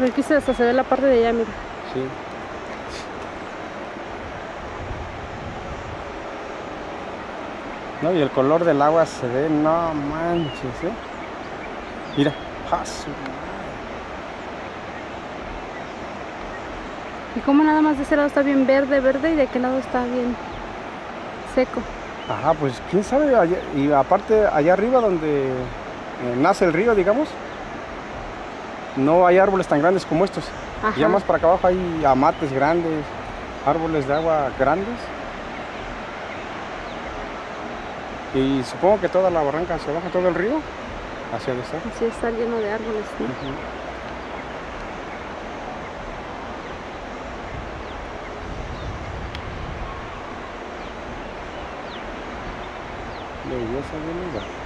Por aquí se, hasta se ve la parte de allá, mira. Sí. No, y el color del agua se ve, no manches, ¿eh? Mira, paso. Y como nada más de ese lado está bien verde, verde y de aquel lado está bien seco. Ajá, pues quién sabe, allá- y aparte allá arriba donde eh, nace el río, digamos, no hay árboles tan grandes como estos. Ajá. Ya más para acá abajo hay amates grandes, árboles de agua grandes. Y supongo que toda la barranca hacia abajo, todo el río, hacia el estar. Así está lleno de árboles, ¿no? Belleza de lugar.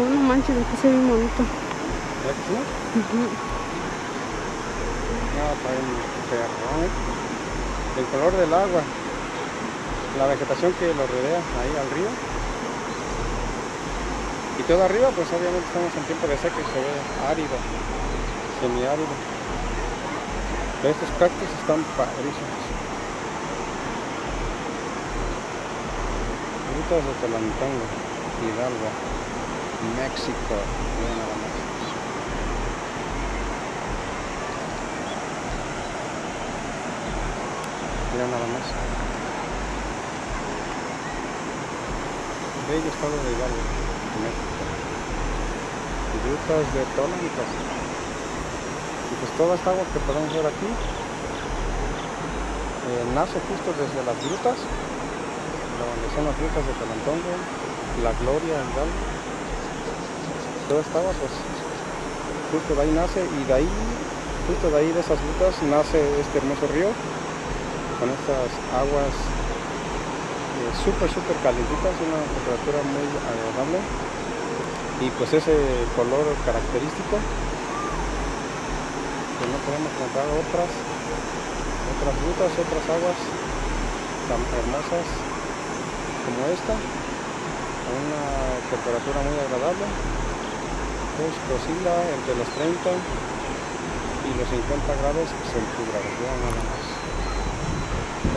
No manches, aquí se ve bien bonito. El color del agua, la vegetación que lo rodea ahí al río. Y todo arriba, pues obviamente estamos en tiempo de seca y se ve árido, semiárido. Pero estos cactus están padrísimos. Rutas de Telantongo, Hidalgo, México. Mira nada más. Bello estado de Hidalgo, México. Grutas de Tolanto. Y pues toda esta agua que podemos ver aquí eh, nace justo desde las grutas, donde son las grutas de Tolantongo, La Gloria, Hidalgo. Toda esta agua pues justo de ahí nace y de ahí, justo de ahí de esas grutas nace este hermoso río con estas aguas eh, súper súper calentitas, una temperatura muy agradable. Y pues ese color característico que no podemos encontrar otras otras rutas, otras aguas tan hermosas como esta una temperatura muy agradable que oscila entre los 30 y los 50 grados centígrados. Vean nada más.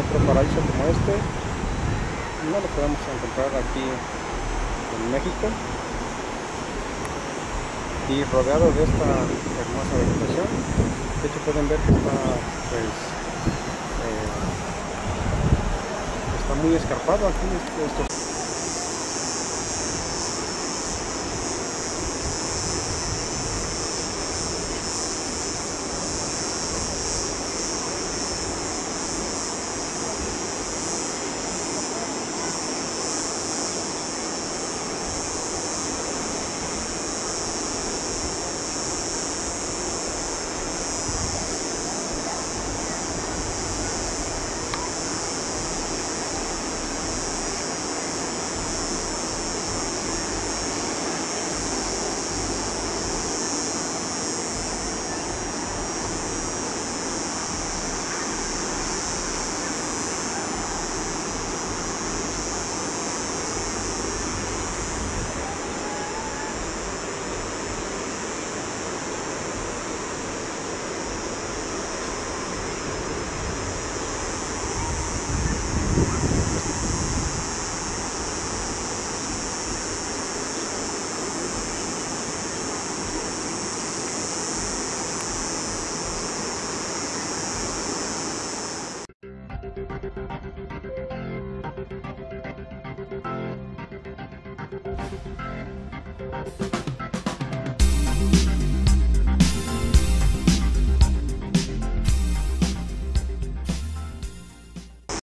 Otro paraíso como este no lo podemos encontrar aquí en México. Y rodeado de esta hermosa vegetación de hecho pueden ver que está pues eh, está muy escarpado aquí esto